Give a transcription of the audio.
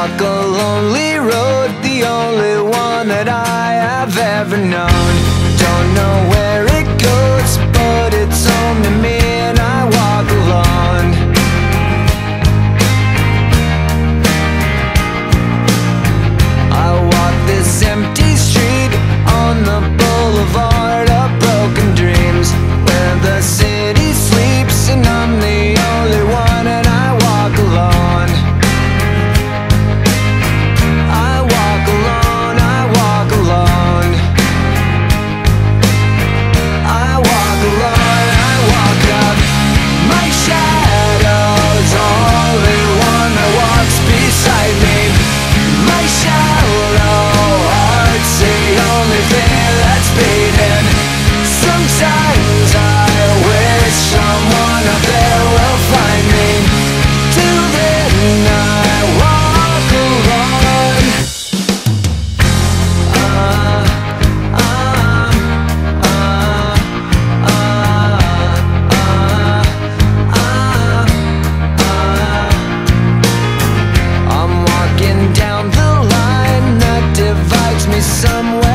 walk a lonely road The only one that I have ever known. Don't know where somewhere.